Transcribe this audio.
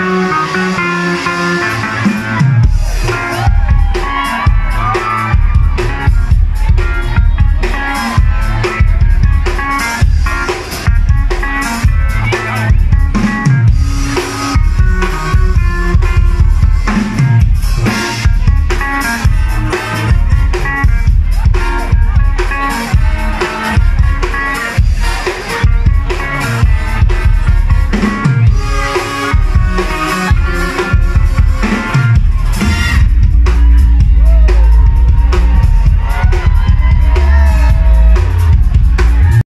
Música